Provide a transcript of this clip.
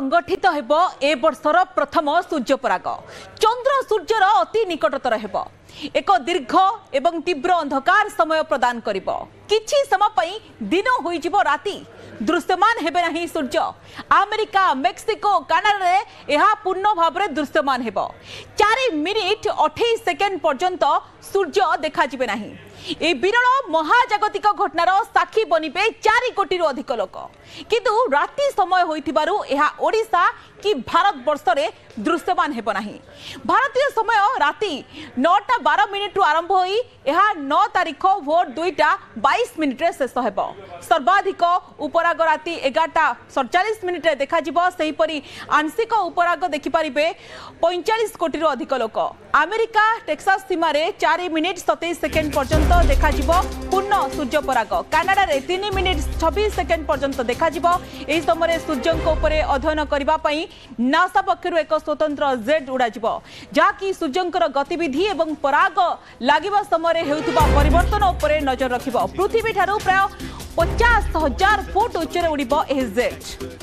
ସଂଗଠିତ ହେବ ଏ ବର୍ଷର ପ୍ରଥମ ସୂର୍ଯ୍ୟପରାଗ ଚନ୍ଦ୍ର ସୂର୍ଯ୍ୟର ଅତି ନିକଟତର ହେବ ଏକ ଦୀର୍ଘ ଏବଂ ତୀବ୍ର ଅନ୍ଧକାର ସମୟ ପ୍ରଦାନ କରିବ କିଛି ସମୟ ପାଇଁ ଦିନ ହୋଇଯିବ ରାତି ଦୃଶ୍ୟମାନ ହେବେ ନାହିଁ ସୂର୍ଯ୍ୟ ଆମେରିକା ମେକ୍ସିକୋ କାନାଡ଼ାରେ ଏହା ପୂର୍ଣ୍ଣ ଭାବରେ ଦୃଶ୍ୟମାନ ହେବ ଚାରି ମିନିଟ୍ ଅଠେଇଶ ସେକେଣ୍ଡ ପର୍ଯ୍ୟନ୍ତ ସୂର୍ଯ୍ୟ ଦେଖାଯିବେ ନାହିଁ এই বিরল মহাজাগতিক ঘটনার সাক্ষী বনবে চারি কোটি অধিক লোক কিন্তু রাতে সময় হয়েছিল ওড়শা কি ভারতবর্ষে দৃশ্যমান হব না ভারতীয় সময় রাতে নটা বার মিনিট আরম্ভ হয়ে এ ন তারিখ ভোর দুইটা বাইশ মিনিটে শেষ হব সর্বাধিক উপ উপরাগ রাতে এগারোটা সড়চাশ মিনিটে দেখাযিব সেইপরি আংশিক উপরাগ দেখিপারে পঁয়চাশ কোটির অধিক লোক আমেরিকা টেক্সাস সীমার চারি মিনিট সতেইশ সেকেন্ড পর্যন্ত দেখাযিব পূর্ণ সূর্যপরাগ কানাডার তিন মিনিট ছবিশ সেকেন্ড পর্যন্ত দেখাযিব এই সময় সূর্যঙ্ক উপরে অধ্যয়ন করা নাসা পক্ষ এক স্বতন্ত্র জেড উড়াযিব যাকি সূর্যঙ্কর গতিবিধি এবং পরাগ লাগা সময় হেউথিবা পরিবর্তন উপরে নজর রাখব পৃথিবী ঠার প্রায় ପଚାଶ ହଜାର ଫୁଟ ଉଚ୍ଚରେ ଉଡ଼ିବ ଏହି ଜେଟ୍